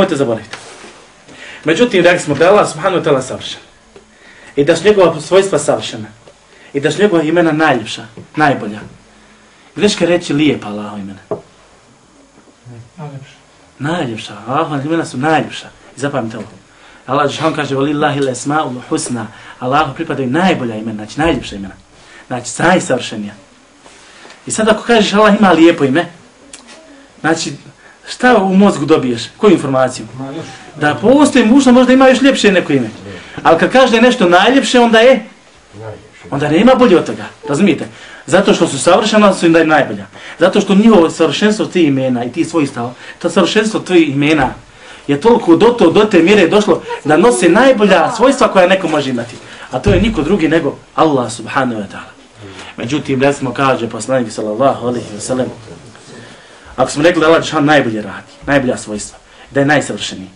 Mojte zaboraviti. Međutim, rekli smo da je Allah subhanahu wa ta'ala savršen. I da su njegova svojstva savršena. I da su njegova imena najljepša, najbolja. Greška reći lijepa Allaho imena. Najljepša. Najljepša. Allaho imena su najljepša. I zapamite ovo. Allah Žešan kaže, valillahi l'esma'u husna. Allahu pripadaju najbolja imena, znači najljepša imena. Znači, najsavršenija. I sad ako kažeš Allah ima lijepo ime, znači, šta u mozgu dobiješ? Koju informaciju? Da postoji mušno, možda ima još ljepše neko ime. Ali kad kaže da je nešto najljepše, onda je, onda nema bolje od toga. Razumijete? Zato što su savršena, su im da je najbolja. Zato što njihovo savršenstvo ti imena i ti svoj stav, to savršenstvo tvojih imena je toliko do to, do te mjere došlo da nose najbolja svojstva koja neko može imati. A to je niko drugi nego Allah subhanahu wa ta'ala. Međutim, recimo kaže poslanik sallallahu alaihi wa sallam, ako smo rekli da Allah Žešan najbolje radi, najbolja svojstva, da je najsavršeniji,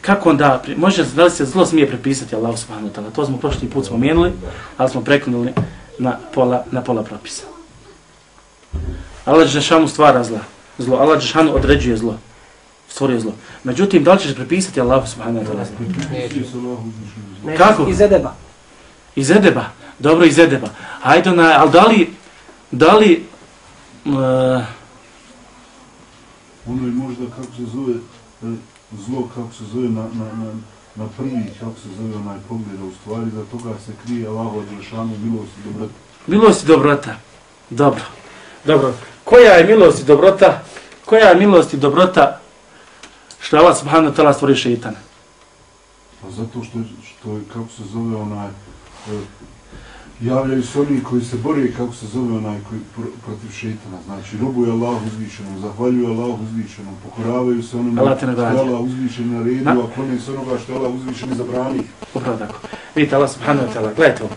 kako onda, može da li se zlo smije prepisati Allah subhanahu wa ta'ala, to smo prošli put spomenuli, ali smo prekunuli na pola, na pola propisa. Allah Žešanu stvara zla, zlo, Allah Žešanu određuje zlo, stvorio zlo. Međutim, da li ćeš prepisati Allah subhanahu wa ta'ala zlo? Kako? Iz Edeba. Iz Edeba. Dobro, iz Edeba. Hajde na, ali da li, da li, uh, Ono je možda kako se zove, e, zlo kako se zove na, na, na, na prvi, kako se zove onaj pogled, u stvari za toga se krije Allah od Žešanu milost i dobrota. milost i dobrota. Dobro. Dobro. Koja je milost i dobrota? Koja je milost i dobrota što je Allah subhanahu ta'ala stvorio šeitana? Pa zato što, što je, kako se zove onaj, e, javljaju se oni koji se bore, kako se zove onaj koji pr protiv šeitana. Znači, robuje Allah uzvišenom, zahvaljuju Allah uzvišenom, pokoravaju se onome Allah što je. Allah uzvišen na redu, Na- a klone se onoga što je Allah uzvišen zabrani. Upravo tako. Vidite, Allah subhanahu wa ta'ala, gledajte ovo.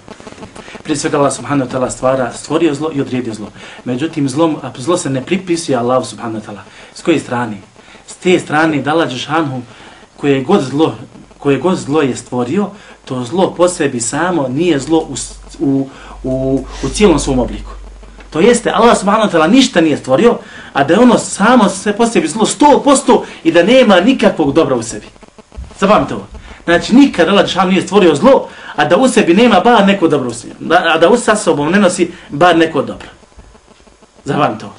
Prije svega Allah subhanahu wa ta'ala stvara, stvorio zlo i odredio zlo. Međutim, zlo, a zlo se ne pripisuje Allah subhanahu wa ta'ala. S koje strane? S te strane da Allah Đešanu, koje god zlo, koje god zlo je stvorio, to zlo po sebi samo nije zlo u, u, u, u cijelom svom obliku. To jeste, Allah subhanahu wa ta'ala ništa nije stvorio, a da je ono samo se po sebi zlo 100% i da nema nikakvog dobra u sebi. Zapamite ovo. Znači, nikad Allah Đešanu nije stvorio zlo, a da u sebi nema bar neko dobro u sebi. A da u sa sobom ne nosi bar neko dobro. Zapamite ovo.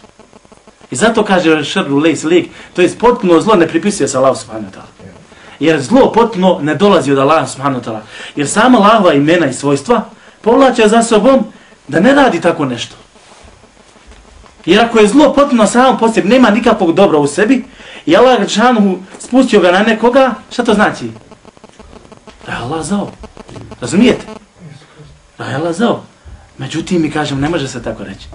I zato kaže Šerlu lejs lik, to je potpuno zlo ne pripisuje se Allah subhanahu wa ta'ala. Jer zlo potpuno ne dolazi od Allaha subhanahu wa ta'ala. Jer sama Allahova imena i svojstva povlače za sobom da ne radi tako nešto. Jer ako je zlo potpuno samo po sebi, nema nikakvog dobra u sebi, i Allah Đešanu spustio ga na nekoga, šta to znači? Da je Allah zao. Razumijete? Da je Allah zao. Međutim, mi kažemo, ne može se tako reći.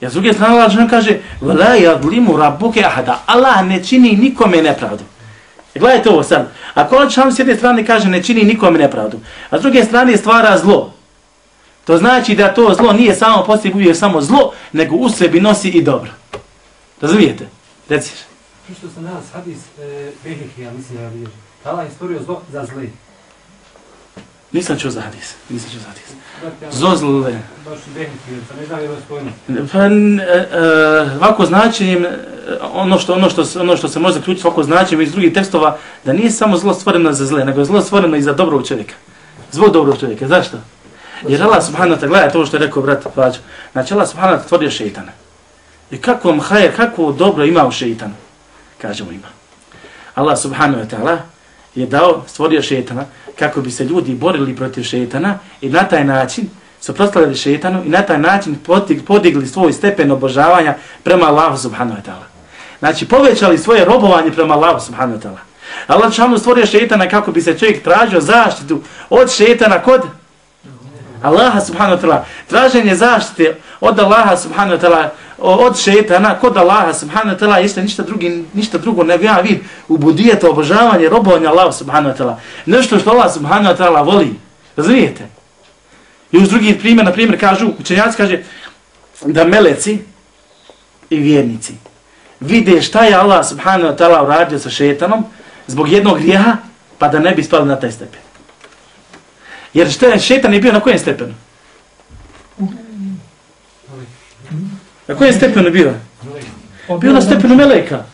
Ja s druge strane Allah Đešanu kaže, Vela yadlimu rabbuke ahada. Allah ne čini nikome nepravdu. I gledajte ovo sad. Ako Allah Đelešanu s jedne strane kaže, ne čini nikome nepravdu, a s druge strane stvara zlo, To znači da to zlo nije samo po sebi uvijek samo zlo, nego u sebi nosi i dobro. Razumijete? Reciš. Što sam danas hadis e, Behih, mislim da je vidim. Allah je stvorio zlo za zli. Nisam čuo za hadis. Nisam čuo za hadis. Ja- Zlo zle. Baš Behih, sam ne znam je spojno. Pa, n- e, e, ovako značenjem, e, ono što, ono, što, ono što se može zaključiti ovako značenjem iz drugih tekstova, da nije samo zlo stvoreno za zle, nego je zlo stvoreno i za dobrog čovjeka. Zbog dobrog čovjeka. Zašto? Jer Allah subhanahu wa ta'ala, gledaj to što je rekao brat Fađo, znači Allah subhanahu wa ta'ala stvorio šeitana. I kako vam hajer, kako dobro ima u šeitanu? Kažemo ima. Allah subhanahu wa ta'ala je dao, stvorio šetana kako bi se ljudi borili protiv šetana i na taj način suprotstavili šetanu i na taj način podigli, podigli svoj stepen obožavanja prema Allahu subhanahu wa ta'ala. Znači povećali svoje robovanje prema Allahu subhanahu wa ta'ala. Allah šanu stvorio šetana kako bi se čovjek tražio zaštitu od šetana kod Allaha subhanahu wa ta'ala. Traženje zaštite od Allaha subhanahu wa ta'ala, od šetana kod Allaha subhanahu wa ta'ala jeste ništa, drugi, ništa drugo nego ja vid u budijeta obožavanje, robovanje Allaha subhanahu wa ta'ala. Nešto što Allah subhanahu wa ta'ala voli. Razumijete? I uz drugi primjer, na primjer, kažu, učenjaci kaže da meleci i vjernici vide šta je Allah subhanahu wa ta'ala uradio sa šetanom zbog jednog grijeha, pa da ne bi spali na taj stepen. Jer šta je, šetan je bio na kojem stepenu? Na kojem stepenu bila? Bio na stepenu meleka.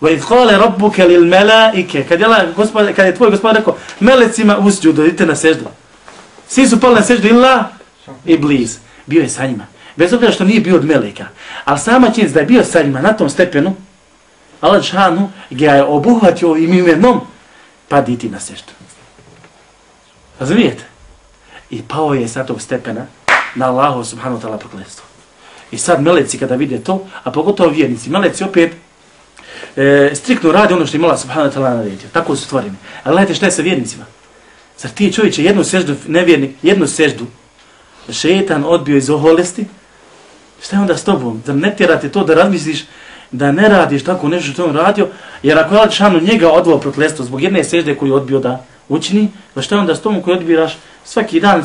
Wa idh qala rabbuka lil malaike kad je gospod kad je tvoj gospodar rekao melecima usjudu idite na seždu. Svi su pali na seždu illa iblis. Bio je sa njima. Bez obzira što nije bio od meleka. Ali sama činjenica da je bio sa njima na tom stepenu, Allah džanu ga je obuhvatio ovim imenom, paditi na seždu. Razumijete? I pao je sa tog stepena na Allahu subhanahu wa ta'ala prokletstvo. I sad meleci kada vide to, a pogotovo vjernici, meleci opet e, striktno radi ono što je Allah subhanahu wa ta'ala naredio. Tako su stvoreni. Ali gledajte šta je sa vjernicima. Zar ti čovječe jednu seždu, nevjernik, jednu seždu, šetan odbio iz oholesti, šta je onda s tobom? Zar ne tjerate to da razmisliš da ne radiš tako nešto što on radio, jer ako je Allah šanu njega odvao prokletstvo zbog jedne sežde koju odbio da učini, pa šta je onda s tomu koju odbiraš svaki dan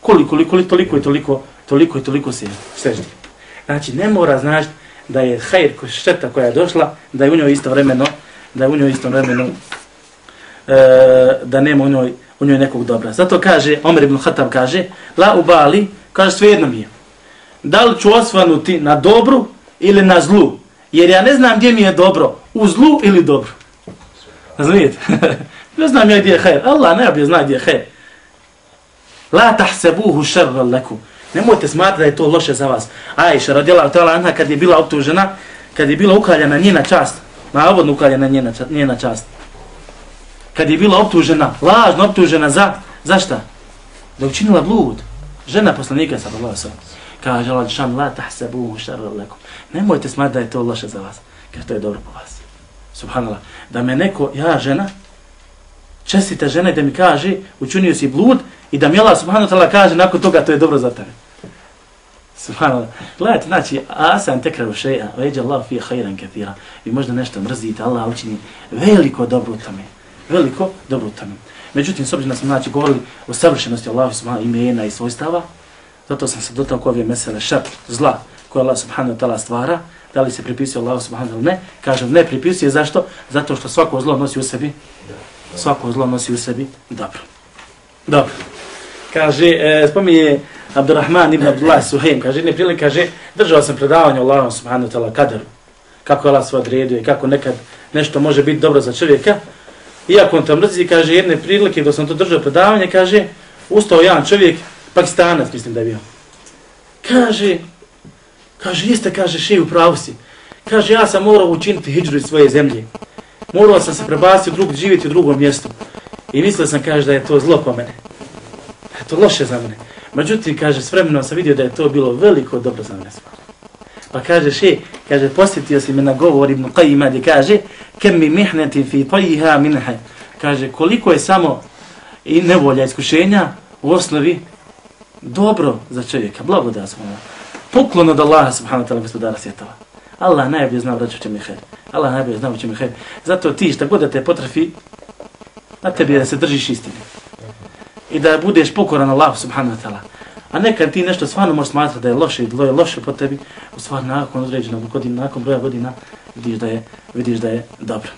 koliko, koliko, koliko, toliko i toliko, toliko i toliko se seždi. Znači, ne mora znači da je hajr, šteta koja je došla, da je u njoj isto vremeno, da je u njoj isto vremeno, e, da nema u njoj, u njoj nekog dobra. Zato kaže, Omer ibn Khattab kaže, la u bali, kaže svejedno mi je. Da li ću osvanuti na dobru ili na zlu? Jer ja ne znam gdje mi je dobro, u zlu ili dobro. Razumijete? ne znam ja gdje je hajr. Allah najbolje zna gdje je hajr. La tahsebuhu šerra lakum. Nemojte smatrati da je to loše za vas. Ajša radijela tala anha kad je bila optužena, kad je bila ukaljena njena čast, navodno ukaljena njena, njena čast. Kad je bila optužena, lažno optužena za, za šta? Da je učinila blud. Žena poslanika sa Allah sa. Kaže Allah džan la tahsabuhu šarra lakum. Nemojte smatrati da je to loše za vas. jer to je dobro po vas. Subhanallah. Da me neko, ja žena, čestita žena da mi kaže, učinio si blud, I da mi Allah subhanahu wa ta'ala kaže nakon toga to je dobro za tebe. Subhanallah. Gledajte, znači, asan tekravu šeja, veđa Allah fi hajran kathira. Vi možda nešto mrzite, Allah učini veliko dobro u tome. Veliko dobro u tome. Međutim, s obzirom da smo znači, govorili o savršenosti Allah subhanahu imena i svojstava, zato sam se dotakao ove mesele šar, zla, koje Allah subhanahu wa ta'ala stvara, da li se pripisuje Allah subhanahu ne, kažem ne pripisuje, zašto? Zato što svako zlo nosi u sebi, svako zlo nosi u sebi dobro. Dobro kaže, e, spominje Abdurrahman ibn Abdullah Suhaim, kaže, ne prilike, kaže, držao sam predavanje Allahom subhanahu ta'ala kaderu, kako je Allah sve odredio i kako nekad nešto može biti dobro za čovjeka. Iako on to mrzi, kaže, jedne prilike dok sam to držao predavanje, kaže, ustao jedan čovjek, pakistanac, mislim da je bio. Kaže, kaže, jeste, kaže, še u pravu si. Kaže, ja sam morao učiniti hijđru iz svoje zemlje. Morao sam se prebaciti u drug, živjeti u drugom mjestu. I mislio sam, kaže, da je to zlo po mene to loše za mene. Međutim, kaže, s vremenom sam vidio da je to bilo veliko dobro za mene. Pa kaže, še, kaže, posjetio si me na govor Ibn Qajima gdje kaže, kem mi mihneti fi tajiha minha. Kaže, koliko je samo i nevolja iskušenja u osnovi dobro za čovjeka. blagodat smo. Poklon od Allaha subhanahu wa ta'ala gospodara svjetova. Allah najbolje zna da će mi hajr. Allah najbolje zna da će mi hajr. Zato ti šta god da te potrafi, na tebi je da se držiš istine i da budeš pokoran Allah subhanahu wa ta'ala. A nekad ti nešto stvarno možeš smatrati da je loše i da je loše po tebi, u stvari nakon određenog godina, nakon broja godina vidiš da je, vidiš da je dobro.